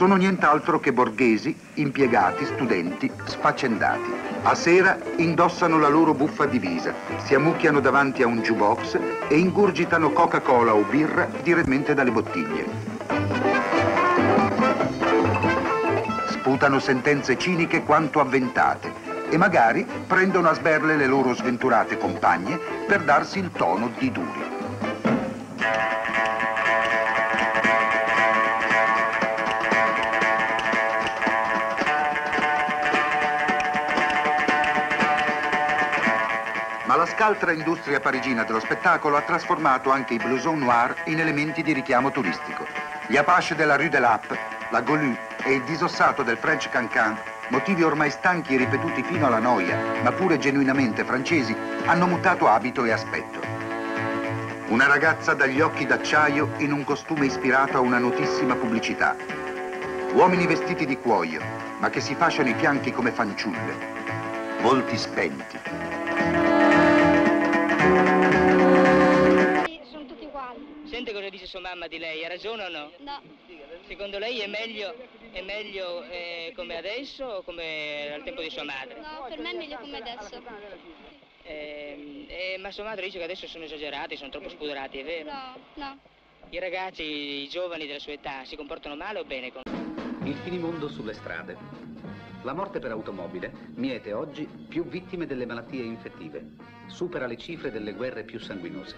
sono nient'altro che borghesi, impiegati, studenti, sfaccendati. A sera indossano la loro buffa divisa, si ammucchiano davanti a un jukebox e ingurgitano Coca-Cola o birra direttamente dalle bottiglie. Sputano sentenze ciniche quanto avventate e magari prendono a sberle le loro sventurate compagne per darsi il tono di duri. Scaltra industria parigina dello spettacolo ha trasformato anche i blouson noir in elementi di richiamo turistico. Gli Apache della Rue de Lappe, la Golu e il disossato del French Cancan, motivi ormai stanchi e ripetuti fino alla noia, ma pure genuinamente francesi, hanno mutato abito e aspetto. Una ragazza dagli occhi d'acciaio in un costume ispirato a una notissima pubblicità. Uomini vestiti di cuoio, ma che si fasciano i fianchi come fanciulle. Volti spenti. Sono tutti uguali. Sente cosa dice sua mamma di lei, ha ragione o no? No, Secondo lei è meglio, è meglio eh, come adesso o come al tempo di sua madre? no, per me è meglio come adesso. Eh, eh, ma sua madre dice che adesso sono esagerati, sono troppo spudorati, è vero? No, no. I ragazzi, i giovani della sua età si comportano male o bene con Il finimondo sulle strade. La morte per automobile miete oggi più vittime delle malattie infettive. Supera le cifre delle guerre più sanguinose.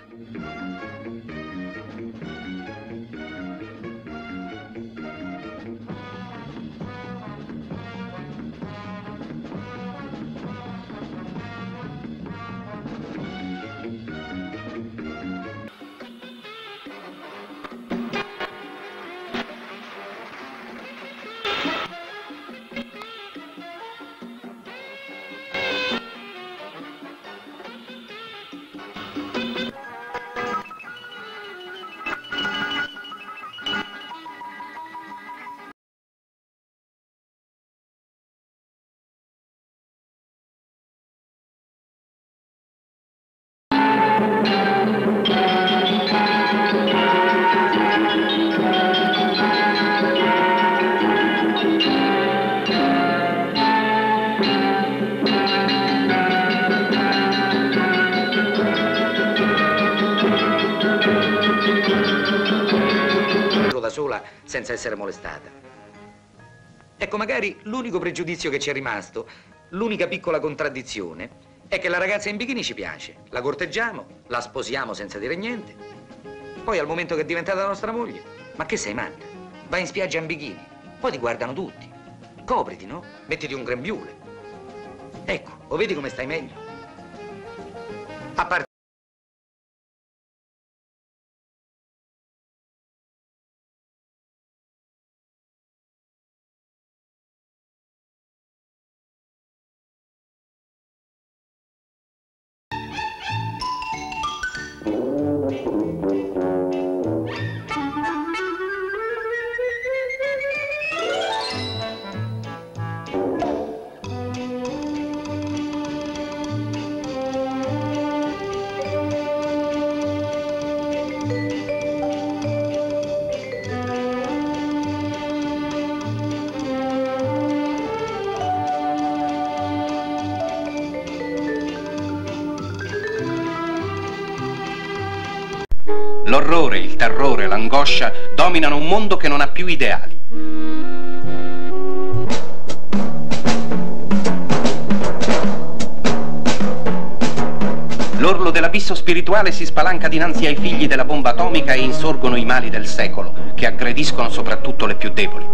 Sola senza essere molestata. Ecco, magari l'unico pregiudizio che ci è rimasto, l'unica piccola contraddizione, è che la ragazza in bikini ci piace. La corteggiamo, la sposiamo senza dire niente. Poi al momento che è diventata nostra moglie, ma che sei matta? Vai in spiaggia in bikini, poi ti guardano tutti. Copriti, no? Mettiti un grembiule. Ecco, o vedi come stai meglio? A parte L'orrore, il terrore, l'angoscia dominano un mondo che non ha più ideali. L'orlo dell'abisso spirituale si spalanca dinanzi ai figli della bomba atomica e insorgono i mali del secolo, che aggrediscono soprattutto le più deboli.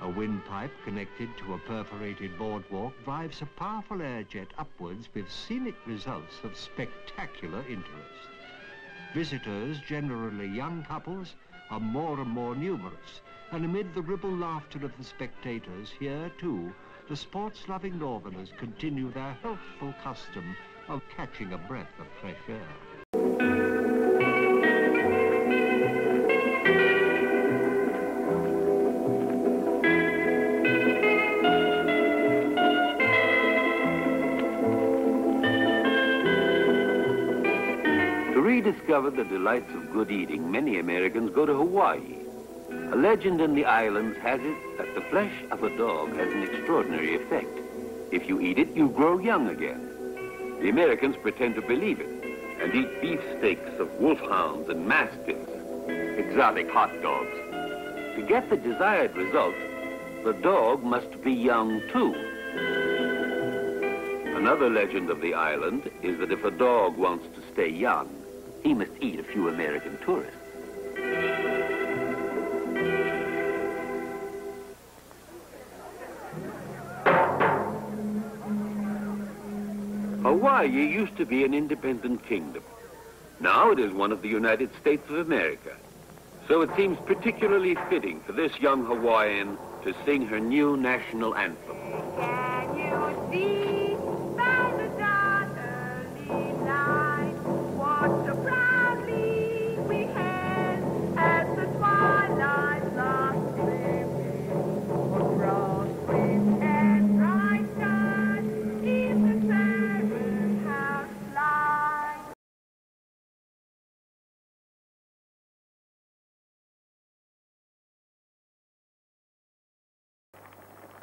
A windpipe connected to a perforated boardwalk drives a powerful air jet upwards with scenic results of spectacular interest. Visitors, generally young couples, are more and more numerous, and amid the ribald laughter of the spectators, here too, the sports-loving northerners continue their healthful custom of catching a breath of fresh air. Rediscover the delights of good eating, many Americans go to Hawaii. A legend in the islands has it that the flesh of a dog has an extraordinary effect. If you eat it, you grow young again. The Americans pretend to believe it and eat beefsteaks of wolfhounds and mastiffs, exotic hot dogs. To get the desired result, the dog must be young too. Another legend of the island is that if a dog wants to stay young, he must eat a few American tourists. Hawaii used to be an independent kingdom. Now it is one of the United States of America. So it seems particularly fitting for this young Hawaiian to sing her new national anthem.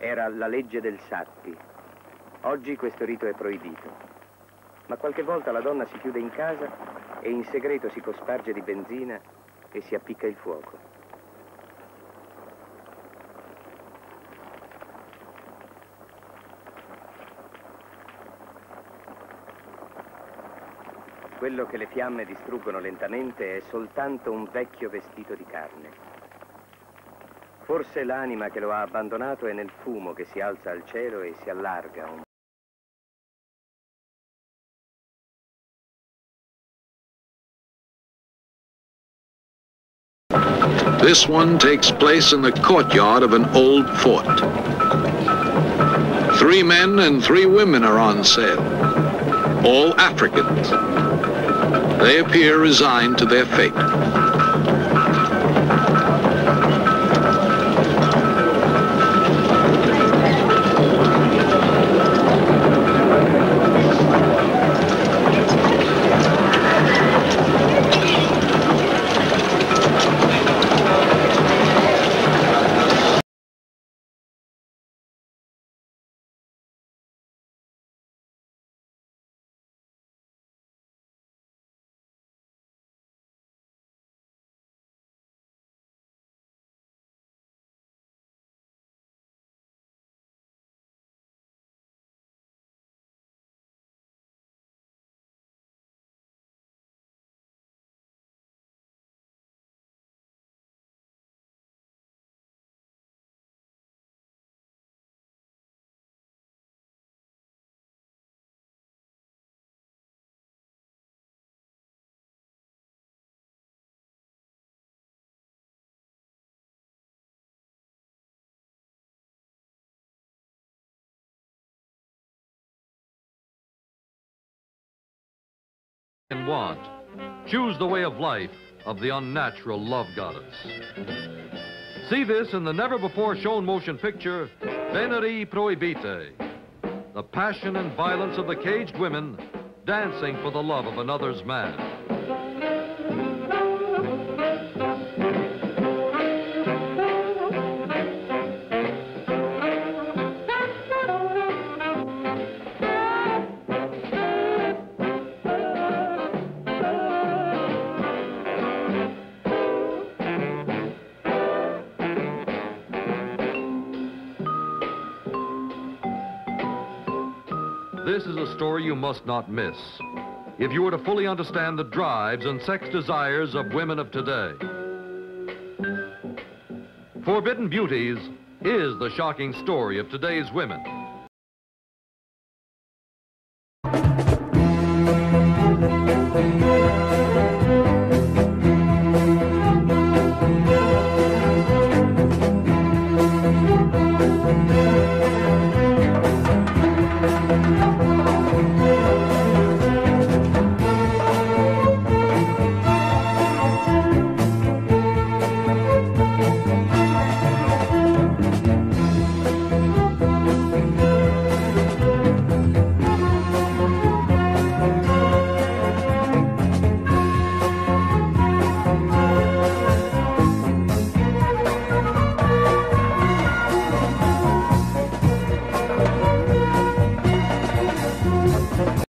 Era la legge del Satti. Oggi questo rito è proibito. Ma qualche volta la donna si chiude in casa e in segreto si cosparge di benzina e si appicca il fuoco. Quello che le fiamme distruggono lentamente è soltanto un vecchio vestito di carne. Forse l'anima che lo ha abbandonato è nel fumo che si alza al cielo e si allarga un This one takes place in the courtyard of an old fort. Three men and three women are on sale, all Africans. They appear resigned to their fate. And want. Choose the way of life of the unnatural love goddess. See this in the never before shown motion picture, Veneri Proibite. The passion and violence of the caged women dancing for the love of another's man. This is a story you must not miss if you were to fully understand the drives and sex desires of women of today. Forbidden Beauties is the shocking story of today's women.